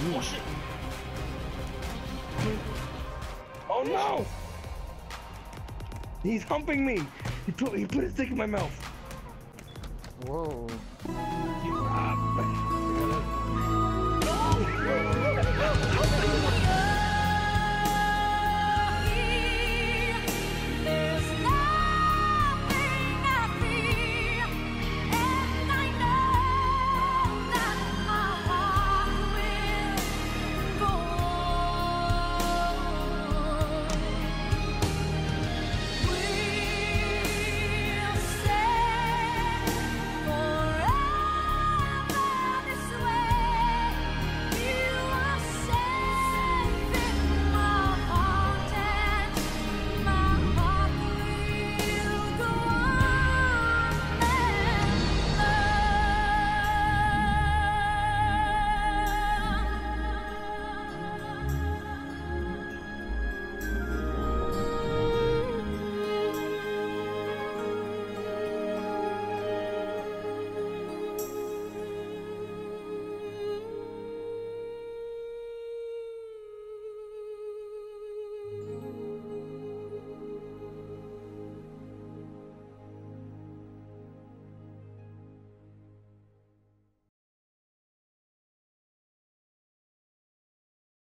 Oh shit! Oh no! He's humping me! He put he put his dick in my mouth. Whoa.